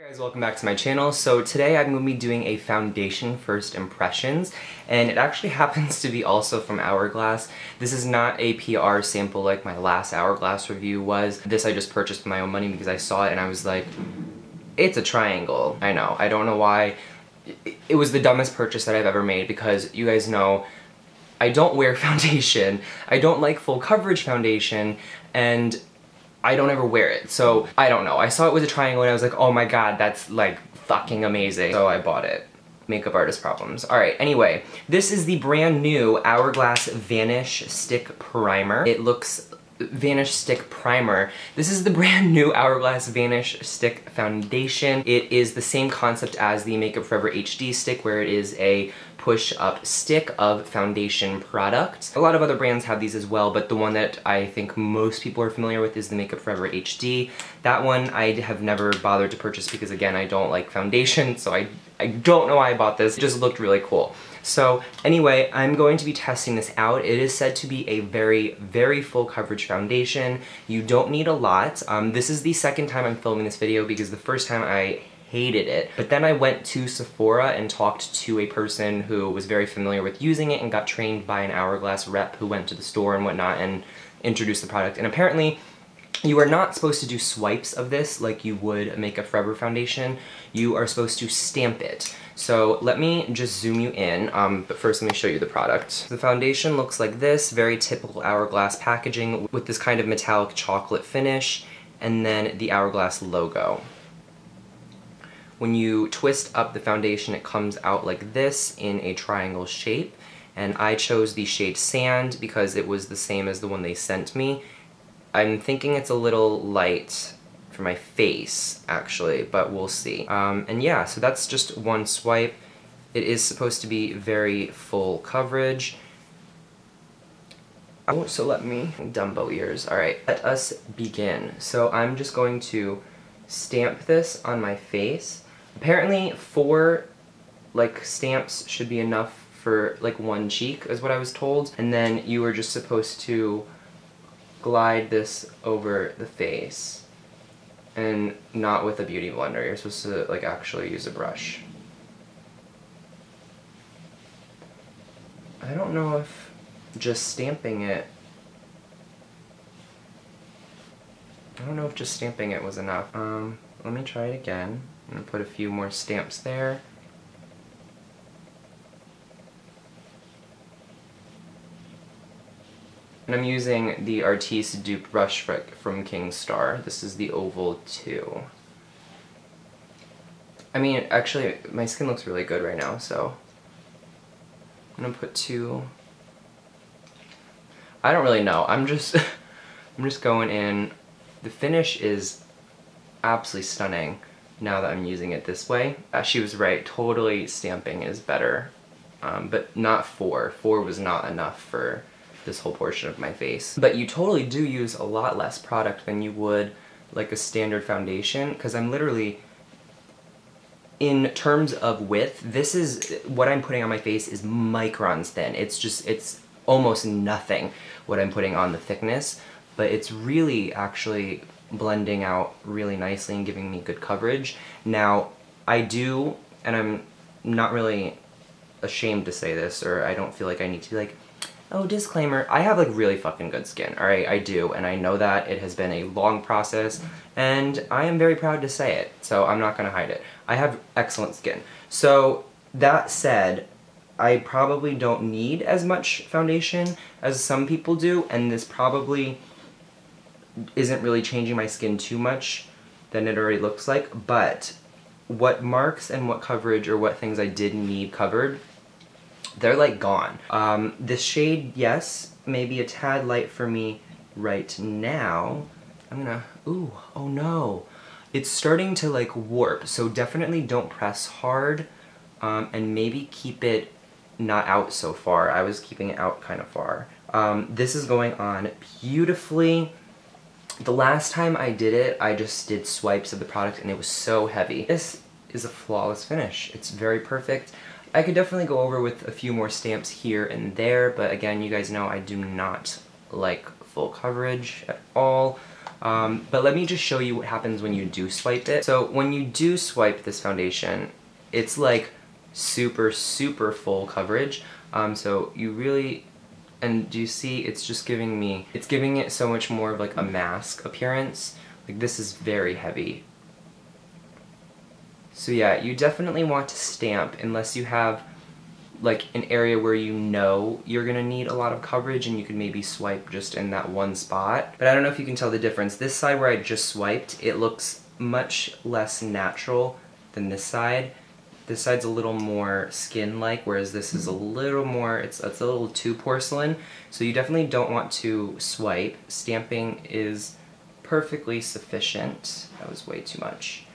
Hey guys, welcome back to my channel. So today I'm going to be doing a foundation first impressions and it actually happens to be also from Hourglass. This is not a PR sample like my last Hourglass review was. This I just purchased with my own money because I saw it and I was like, it's a triangle. I know, I don't know why. It was the dumbest purchase that I've ever made because you guys know I don't wear foundation, I don't like full coverage foundation, and I don't ever wear it. So I don't know. I saw it was a triangle and I was like, oh my god, that's like fucking amazing. So I bought it. Makeup artist problems. Alright, anyway, this is the brand new Hourglass Vanish Stick Primer. It looks Vanish Stick Primer. This is the brand new Hourglass Vanish Stick Foundation. It is the same concept as the Makeup Forever HD stick where it is a push-up stick of foundation product. A lot of other brands have these as well, but the one that I think most people are familiar with is the Makeup Forever HD. That one I have never bothered to purchase because again, I don't like foundation, so I, I don't know why I bought this. It just looked really cool. So anyway, I'm going to be testing this out. It is said to be a very, very full coverage foundation. You don't need a lot. Um, this is the second time I'm filming this video because the first time I hated it. But then I went to Sephora and talked to a person who was very familiar with using it and got trained by an Hourglass rep who went to the store and whatnot and introduced the product. And apparently, you are not supposed to do swipes of this like you would make a Makeup Forever foundation. You are supposed to stamp it. So let me just zoom you in, um, but first let me show you the product. The foundation looks like this, very typical Hourglass packaging with this kind of metallic chocolate finish, and then the Hourglass logo. When you twist up the foundation, it comes out like this in a triangle shape. And I chose the shade Sand because it was the same as the one they sent me. I'm thinking it's a little light for my face, actually, but we'll see. Um, and yeah, so that's just one swipe. It is supposed to be very full coverage. Oh, so let me, Dumbo ears. Alright, let us begin. So I'm just going to stamp this on my face Apparently four like stamps should be enough for like one cheek is what I was told and then you are just supposed to glide this over the face and not with a beauty blender. You're supposed to like actually use a brush. I don't know if just stamping it I don't know if just stamping it was enough. Um let me try it again. I'm to put a few more stamps there. And I'm using the Artiste Dupe Brush from Kingstar. This is the Oval 2. I mean, actually, my skin looks really good right now, so... I'm gonna put two... I don't really know. I'm just... I'm just going in. The finish is absolutely stunning now that I'm using it this way. Uh, she was right, totally stamping is better, um, but not four. Four was not enough for this whole portion of my face. But you totally do use a lot less product than you would like a standard foundation, because I'm literally, in terms of width, this is, what I'm putting on my face is microns thin. It's just, it's almost nothing what I'm putting on the thickness, but it's really actually blending out really nicely and giving me good coverage. Now, I do, and I'm not really ashamed to say this, or I don't feel like I need to like, oh, disclaimer, I have like really fucking good skin, alright? I do, and I know that it has been a long process, and I am very proud to say it, so I'm not gonna hide it. I have excellent skin. So, that said, I probably don't need as much foundation as some people do, and this probably isn't really changing my skin too much than it already looks like, but what marks and what coverage or what things I did need covered, they're like gone. Um, this shade, yes, maybe a tad light for me right now. I'm gonna, ooh, oh no. It's starting to like warp, so definitely don't press hard um, and maybe keep it not out so far. I was keeping it out kind of far. Um, this is going on beautifully. The last time I did it, I just did swipes of the product and it was so heavy. This is a flawless finish. It's very perfect. I could definitely go over with a few more stamps here and there, but again, you guys know I do not like full coverage at all. Um, but let me just show you what happens when you do swipe it. So when you do swipe this foundation, it's like super, super full coverage. Um, so you really, and do you see it's just giving me, it's giving it so much more of like a mask appearance. Like this is very heavy. So yeah, you definitely want to stamp unless you have like an area where you know you're gonna need a lot of coverage and you could maybe swipe just in that one spot. But I don't know if you can tell the difference. This side where I just swiped, it looks much less natural than this side. This side's a little more skin-like, whereas this is a little more, it's, it's a little too porcelain. So you definitely don't want to swipe. Stamping is perfectly sufficient. That was way too much.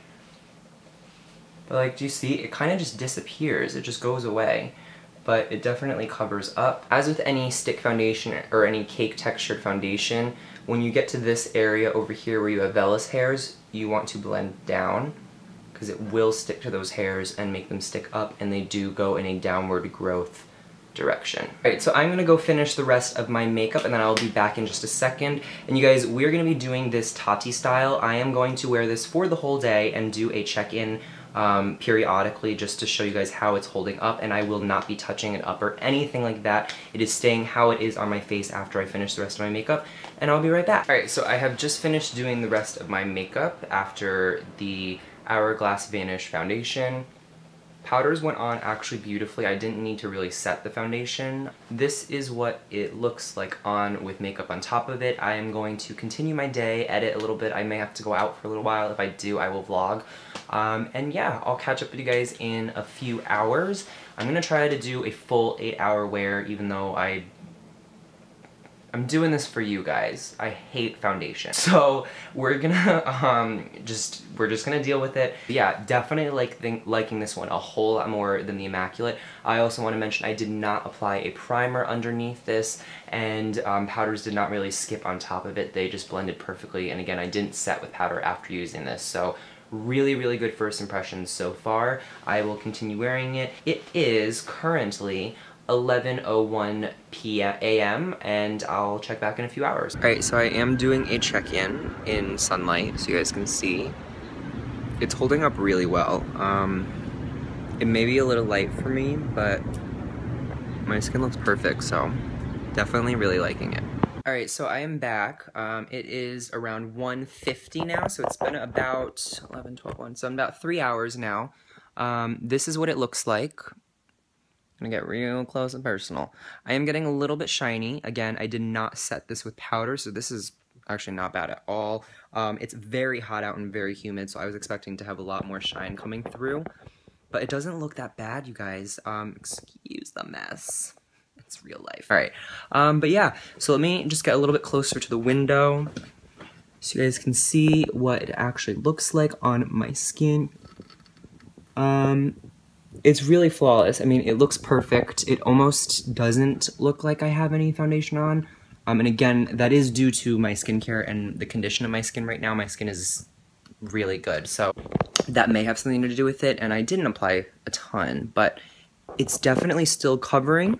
But like, do you see? It kind of just disappears. It just goes away but it definitely covers up. As with any stick foundation or any cake textured foundation, when you get to this area over here where you have vellus hairs, you want to blend down because it will stick to those hairs and make them stick up and they do go in a downward growth direction. Alright, so I'm gonna go finish the rest of my makeup and then I'll be back in just a second. And you guys, we're gonna be doing this Tati style. I am going to wear this for the whole day and do a check-in um, periodically just to show you guys how it's holding up and I will not be touching it up or anything like that. It is staying how it is on my face after I finish the rest of my makeup and I'll be right back. Alright, so I have just finished doing the rest of my makeup after the Hourglass Vanish foundation. Powders went on actually beautifully. I didn't need to really set the foundation. This is what it looks like on with makeup on top of it. I am going to continue my day, edit a little bit. I may have to go out for a little while. If I do, I will vlog. Um, and yeah, I'll catch up with you guys in a few hours. I'm gonna try to do a full eight hour wear even though I I'm doing this for you guys. I hate foundation. So we're gonna um, just, we're just gonna deal with it. Yeah, definitely like think, liking this one a whole lot more than the Immaculate. I also want to mention I did not apply a primer underneath this and um, powders did not really skip on top of it. They just blended perfectly and again I didn't set with powder after using this. So really really good first impressions so far. I will continue wearing it. It is currently 11.01 p.m. and I'll check back in a few hours. Alright, so I am doing a check-in in sunlight so you guys can see. It's holding up really well. Um, it may be a little light for me, but my skin looks perfect, so definitely really liking it. Alright, so I am back. Um, it is around 1.50 now, so it's been about 11, 12, 1, so I'm about three hours now. Um, this is what it looks like. I'm gonna get real close and personal. I am getting a little bit shiny. Again, I did not set this with powder, so this is actually not bad at all. Um, it's very hot out and very humid, so I was expecting to have a lot more shine coming through. But it doesn't look that bad, you guys. Um, excuse the mess. It's real life. Alright, um, but yeah, so let me just get a little bit closer to the window so you guys can see what it actually looks like on my skin. Um, it's really flawless. I mean, it looks perfect. It almost doesn't look like I have any foundation on. Um, and again, that is due to my skincare and the condition of my skin right now. My skin is really good, so that may have something to do with it. And I didn't apply a ton, but it's definitely still covering.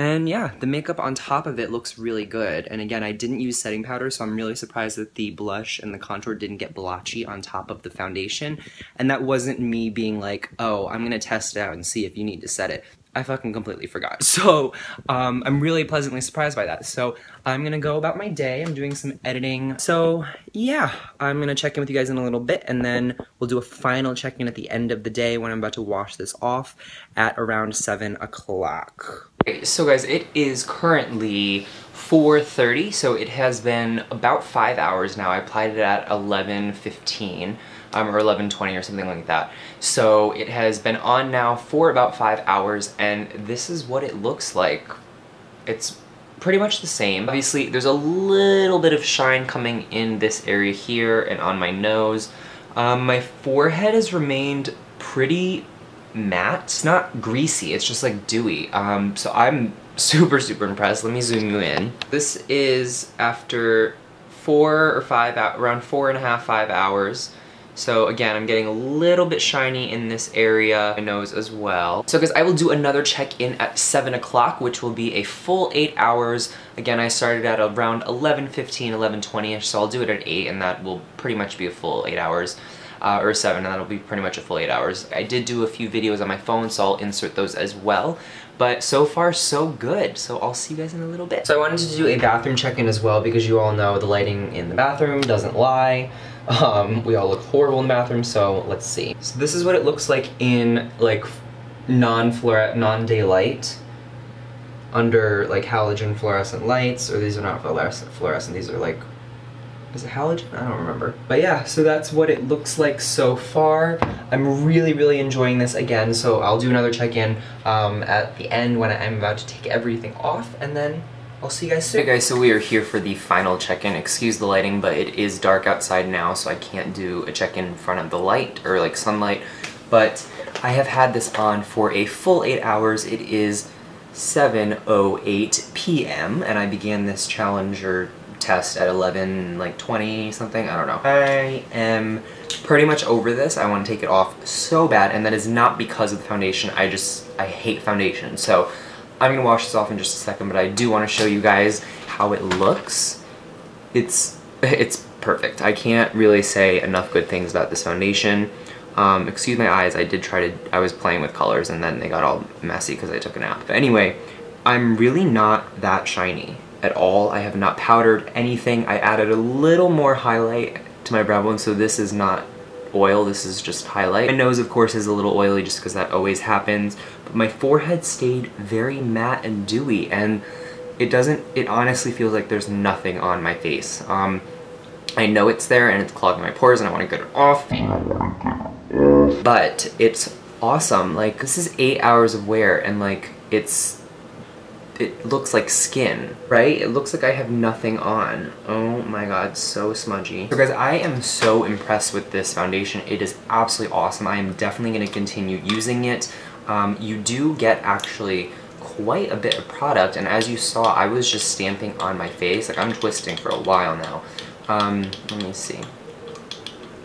And yeah, the makeup on top of it looks really good. And again, I didn't use setting powder, so I'm really surprised that the blush and the contour didn't get blotchy on top of the foundation. And that wasn't me being like, oh, I'm gonna test it out and see if you need to set it. I fucking completely forgot. So um, I'm really pleasantly surprised by that. So I'm gonna go about my day. I'm doing some editing. So yeah, I'm gonna check in with you guys in a little bit and then we'll do a final check-in at the end of the day when I'm about to wash this off at around seven o'clock. Okay, so guys, it is currently 4.30, so it has been about five hours now. I applied it at 11.15 um, or 11.20 or something like that. So it has been on now for about five hours and this is what it looks like. It's pretty much the same. Obviously, there's a little bit of shine coming in this area here and on my nose. Um, my forehead has remained pretty matte. It's not greasy, it's just like dewy. Um, so I'm super, super impressed. Let me zoom you in. This is after four or five, around four and a half, five hours. So again, I'm getting a little bit shiny in this area, my nose as well. So guys, I will do another check-in at 7 o'clock, which will be a full 8 hours. Again, I started at around 11.15, 11.20ish, so I'll do it at 8, and that will pretty much be a full 8 hours. Uh, or 7, and that'll be pretty much a full 8 hours. I did do a few videos on my phone, so I'll insert those as well. But so far, so good. So I'll see you guys in a little bit. So I wanted to do a bathroom check-in as well, because you all know the lighting in the bathroom doesn't lie. Um, we all look horrible in the bathroom, so let's see. So this is what it looks like in like non-fluorescent, non-daylight under like halogen fluorescent lights, or these are not fluorescent, fluorescent these are like, is it halogen? I don't remember. But yeah, so that's what it looks like so far. I'm really, really enjoying this again, so I'll do another check-in um, at the end when I'm about to take everything off, and then I'll see you guys soon. Okay guys, so we are here for the final check-in. Excuse the lighting, but it is dark outside now, so I can't do a check-in in front of the light, or like sunlight. But I have had this on for a full 8 hours. It is 7.08 p.m. and I began this challenger test at 11, like 20 something, I don't know. I am pretty much over this. I want to take it off so bad, and that is not because of the foundation. I just, I hate foundation. So I'm gonna wash this off in just a second, but I do want to show you guys how it looks. It's, it's perfect. I can't really say enough good things about this foundation. Um, excuse my eyes, I did try to, I was playing with colors and then they got all messy because I took a nap. But anyway, I'm really not that shiny at all. I have not powdered anything. I added a little more highlight to my brow bone, so this is not oil, this is just highlight. My nose, of course, is a little oily just because that always happens, but my forehead stayed very matte and dewy, and it doesn't, it honestly feels like there's nothing on my face. Um, I know it's there and it's clogging my pores and I want to get it off, but it's awesome. Like, this is eight hours of wear and like, it's it looks like skin, right? It looks like I have nothing on. Oh my god, so smudgy. So guys, I am so impressed with this foundation. It is absolutely awesome. I am definitely going to continue using it. Um, you do get actually quite a bit of product, and as you saw, I was just stamping on my face. Like, I'm twisting for a while now. Um, let me see.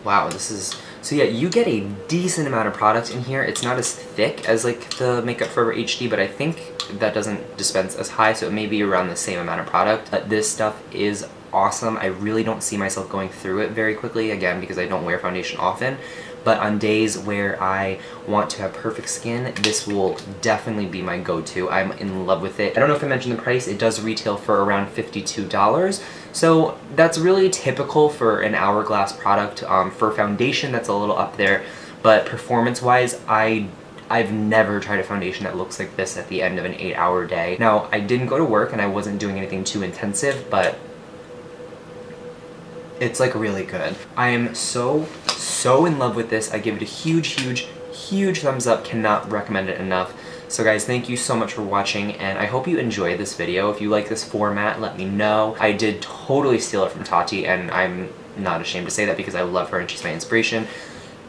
Wow, this is... So yeah, you get a decent amount of product in here. It's not as thick as like the Makeup Forever HD, but I think that doesn't dispense as high, so it may be around the same amount of product. But this stuff is awesome. I really don't see myself going through it very quickly, again, because I don't wear foundation often. But on days where I want to have perfect skin, this will definitely be my go-to. I'm in love with it. I don't know if I mentioned the price. It does retail for around $52. So that's really typical for an Hourglass product. Um, for foundation, that's a little up there. But performance-wise, I I've never tried a foundation that looks like this at the end of an eight hour day. Now, I didn't go to work and I wasn't doing anything too intensive, but it's like really good. I am so, so in love with this. I give it a huge, huge, huge thumbs up. Cannot recommend it enough. So guys, thank you so much for watching, and I hope you enjoyed this video. If you like this format, let me know. I did totally steal it from Tati, and I'm not ashamed to say that because I love her and she's my inspiration.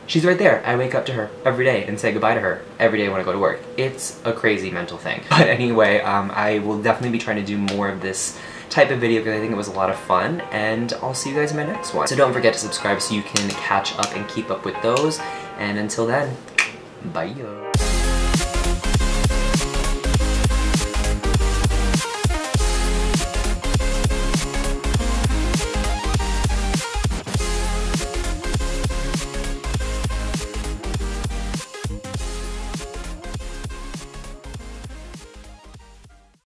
She's right there. I wake up to her every day and say goodbye to her every day when I go to work. It's a crazy mental thing. But anyway, um, I will definitely be trying to do more of this type of video because I think it was a lot of fun and I'll see you guys in my next one. So don't forget to subscribe so you can catch up and keep up with those and until then, bye.